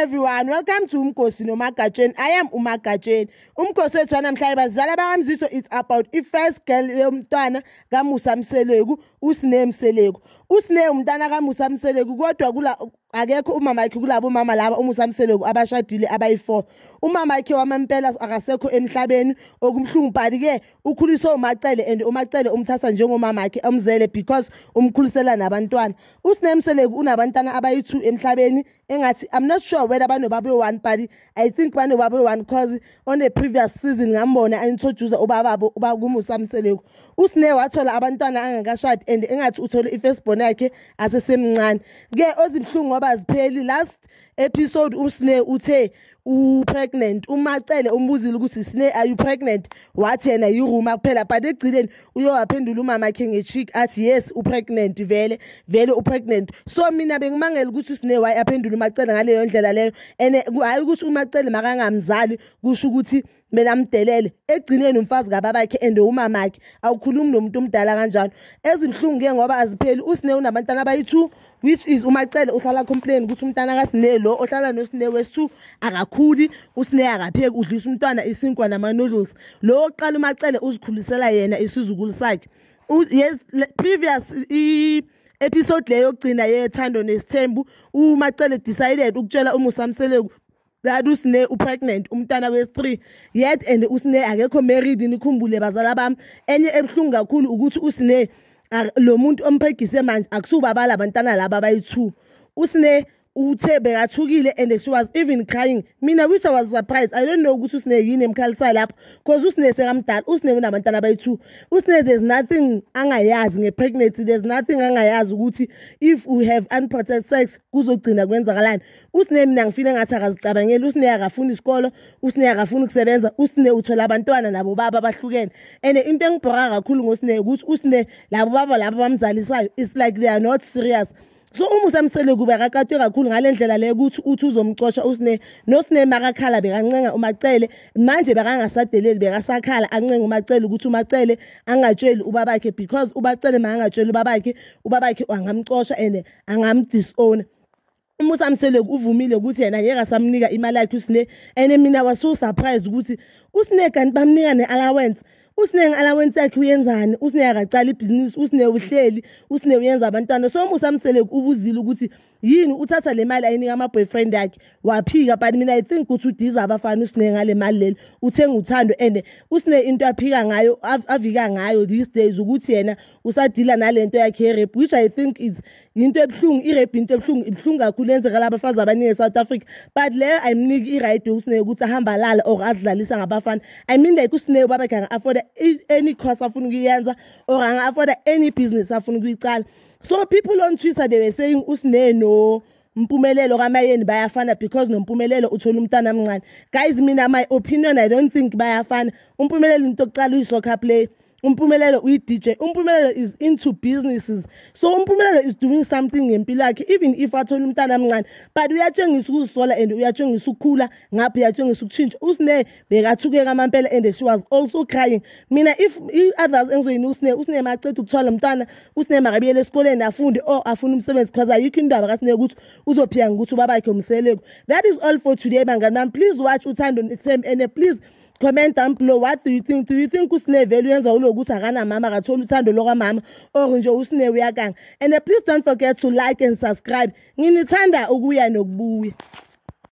everyone, welcome to Umkosi noMagatsheni. I am uMagatsheni. Umkosi wethu namhlanje bazala bakamziso it's about i-first girl yomntwana kaMusa Mseleku, uSine Mseleku. Usine umntana kaMusa Mseleku kodwa kula akekho umama wakhe kulabo umama laba umusa mseleku abashadile abayi4 umama wakhe wamampela akasekho emhlabeni okumhlungu but ke ukhuliswe umacele and umacele umthatha njengomama wakhe amzele because umkhulisela nabantwana. Usine mseleku unabantwana abayi2 emhlabeni engathi i'm not sure whether banobabe one but i think banobabe one because on the previous season ngambona introduce ubababo ubakumusa mseleku usine wathola abantwana angakashadi and engathi uthole ifirstborn yakhe asesemncane. Ke ozibhlungu ngoba zipheli last episode usine uthe upregnant. Umacele umbuzile ukuthi sine are you pregnant? Wathi yena yiruma kuphela. But egcileni uyowaphendula umama akhe ngechick athi yes upregnant vele vele upregnant. So mina bengimangela ukuthi usine waye aphendule umacele ngaleyo ndlela leyo. And hayi ukuthi umacele makangamzali kusho ukuthi mina amdelele egcineni umfazi kababakhe and umamakhe. Awukhulumi nomuntu omdala kanjalo. Ezibhlungu-ke ngoba azipheli. Usine unabantwana abayi-two which is umacele uhlala complain ukuthi umntana kasine lo ohlala nosine wesi-two akakhuli. Usine akapheki udlisa umntwana isinkwa nama-noodles. Lo oqala umacele uzikhulisela yena isizukulu sakhe. Yes previous episode leyo yokugcina yethando nesithembu umacele decided ukutshela umusamseleku that usine upregnant umntana wesi-3 yet and usine akekho married nikhumbule bazala bami. Enye ebuhlungu kakhulu ukuthi usine lo muntu omphegise manje akusubabala abantwana laba abayi-2 usine uthe bekathukile and she was even crying. Mina which i was surprised. I don't know ukuthi usine yini emkhalisa lapho because usine sekamdala usine unabantwana abayi-two. Usine there's nothing angayazi nge-pregnancy there's nothing angayazi ukuthi if we have unprotected sex kuzogcina kwenzakalani. Usine mina ngifile ngathi akazicabangeli usine akafuni isikolo usine akafuni ukusebenza usine uthola abantwana nabo baba abahlukene. And into engibhora kakhulu ngosine ukuthi usine labo baba labo bamzalisayo it's like they are not serious. So uma usamseleku bekakatwe kakhulu ngale ndlela leyo ukuthi uthi uzomcosha usine nosine makakhala bekancenga umacele. Manje bekangasadeleli bekasakhala ancenga umacele ukuthi umacele angatsheli ubabakhe because ubacele makangatsheli ubabakhe ubabakhe angamcosha and angamdisowna. Uma usamseleku uvumile ukuthi yena ngeke asamnika imali yakhe usine and mina waso surprised ukuthi usine kanti bamnika ne-allowance. Usine nge-allowance yakhe uyenzani? Usine akacala ibhizinisi usine uhleli usine uyenza abantwana. So musamseleku ubuzile ukuthi yini uthatha le mali ayinika ama-boyfriend akhe? Waphika but mina i think ukuthi udiza abafana usine ngale mali leli uthenga uthando and usine into aphika ngayo avika ngayo these days ukuthi yena usadila nale nto yakhe yerep which i think is yinto ebuhlungu irep into ebuhlungu ibuhlungu kakhulu yenzekala abafazi abaningi e-south africa. But leyo ayimniki i-right usine ukuthi ahamba alala or adlalisa ngabafana. I mean like usine ubabakhe anga-afforda any course afuna ukuyenza or anga-afforda any business afuna ukuyicala so people on twitter they were saying usine no mpumelelo kamayeni bayafana because nompumelelo uthola umntana omncane. Guys mina my opinion i don't think bayafana. Umpumelelo into yokucala uyi-soccer play. Umpumelelo uyi-dj umpumelelo is into businesses. So umpumelelo is doing something ngempilo yakhe even if athola umntana omncane. But uyatshengisa ukuzisola and uyatshengisa ukukhula ngapho uyatshengisa ukushintsha usine bekathuke kamampela and she was also crying. Mina if i-others engizoyini usine usine maceda ukuthwala umntwana usine makabuyele esikoleni afunde or afune umsebenzi because ayikho indaba kasine ukuthi uzophika ngokuthi ubabakhe umseleku that is all for today bangani bami please watch uthando nesem and please comment down below what do you think? Do you think usine vele uyenza ulokuthi akanamama akatholi uthando lokwamama? Or nje usine uyakanga? And please don't forget to like and subscribe. Nginithanda ukuya nokubuya.